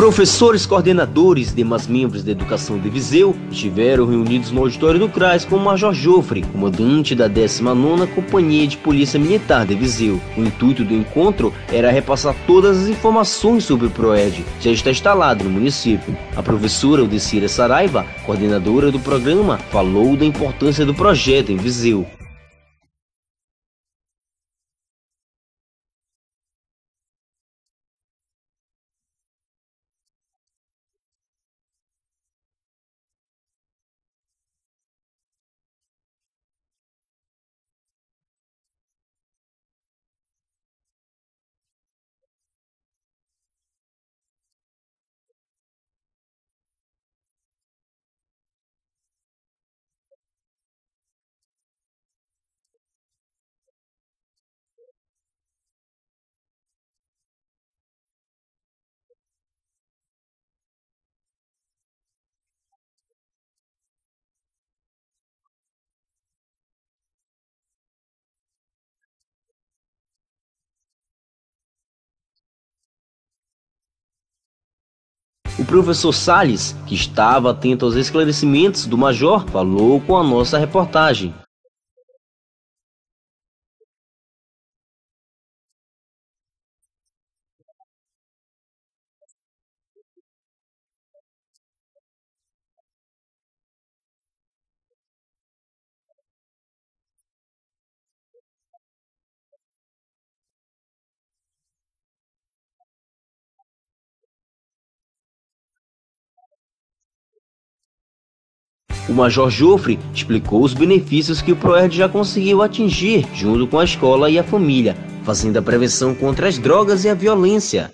Professores, coordenadores e demais membros da educação de Viseu estiveram reunidos no auditório do CRAS com o Major Jofre, comandante da 19ª Companhia de Polícia Militar de Viseu. O intuito do encontro era repassar todas as informações sobre o PROED, já está instalado no município. A professora Odecira Saraiva, coordenadora do programa, falou da importância do projeto em Viseu. O professor Salles, que estava atento aos esclarecimentos do major, falou com a nossa reportagem. O Major Jofre explicou os benefícios que o ProERD já conseguiu atingir junto com a escola e a família, fazendo a prevenção contra as drogas e a violência.